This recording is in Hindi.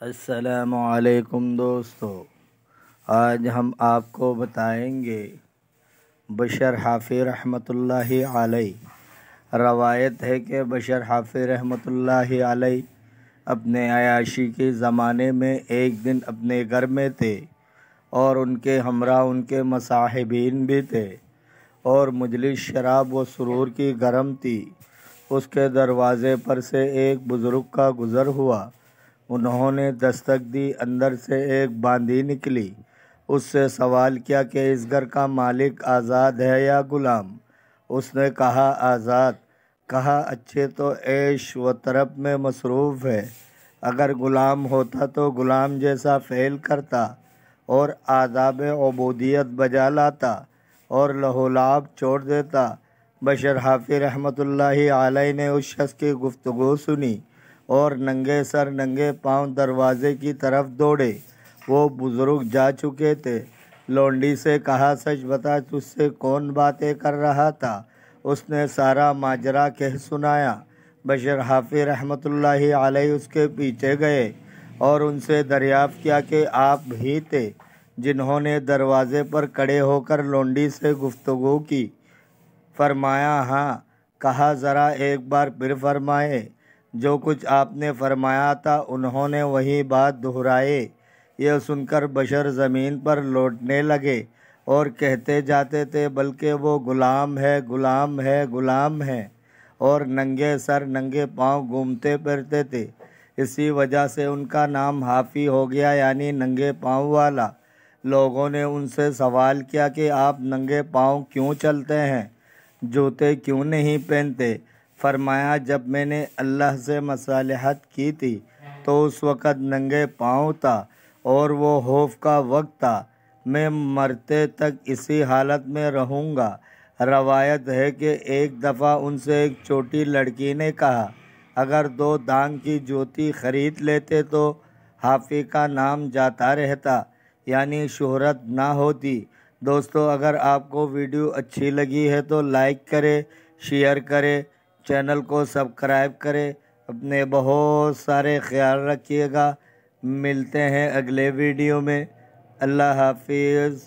असलकुम दोस्तों। आज हम आपको बताएँगे बशर हाफि रहमतुल्लाहि अलैहि। रवायत है कि बशर हाफि रहमतुल्लाहि अलैहि अपने आयाशी के ज़माने में एक दिन अपने घर में थे और उनके हमरा उनके मसाहबीन भी थे और मजलिस शराब व सुरूर की गर्म थी। उसके दरवाज़े पर से एक बुज़ुर्ग का गुज़र हुआ। उन्होंने दस्तक दी, अंदर से एक बांदी निकली। उससे सवाल किया कि इस घर का मालिक आज़ाद है या ग़ुलाम? उसने कहा, आज़ाद। कहा, अच्छे तो ऐश व तरफ़ में मसरूफ़ है। अगर ग़ुलाम होता तो ग़ुलाम जैसा फ़ेल करता और आदाब अबूदियत बजा लाता और लहोलाब छोड़ देता। बशर हाफि रहमतुल्लाहि अलैहि ने उस शख्स की गुफ्तगु सुनी। और नंगे सर, नंगे पाँव दरवाजे की तरफ़ दौड़े। वो बुज़ुर्ग जा चुके थे। लोंडी से कहा, सच बता, तुझसे कौन बातें कर रहा था? उसने सारा माजरा कह सुनाया। बशर हाफि रहमतुल्लाहि अलैहि उसके पीछे गए और उनसे दरियाफ़ किया कि आप ही थे, जिन्होंने दरवाज़े पर खड़े होकर लोंडी से गुफ्तगु की। फरमाया हाँ। कहा, ज़रा एक बार फिर फरमाए। जो कुछ आपने फरमाया था, उन्होंने वही बात दोहराए यह सुनकर बशर ज़मीन पर लौटने लगे और कहते जाते थे, बल्कि वो गुलाम है गुलाम है गुलाम है। और नंगे सर, नंगे पाँव घूमते फिरते थे। इसी वजह से उनका नाम हाफी हो गया, यानी नंगे पाँव वाला। लोगों ने उनसे सवाल किया कि, आप नंगे पाँव क्यों चलते हैं? जूते क्यों नहीं पहनते? फरमाया, जब मैंने अल्लाह से मसालहत की थी तो उस वक़्त नंगे पाँव था और वो खौफ का वक्त था। मैं मरते तक इसी हालत में रहूँगा। रवायत है कि एक दफ़ा उनसे एक छोटी लड़की ने कहा, अगर दो दांग की ज्योति ख़रीद लेते तो हाफी का नाम जाता रहता, यानी शोहरत ना होती। दोस्तों, अगर आपको वीडियो अच्छी लगी है तो लाइक करें, शेयर करें चैनल को सब्सक्राइब करें, अपने बहुत सारे ख्याल रखिएगा। मिलते हैं अगले वीडियो में। अल्लाह हाफिज़।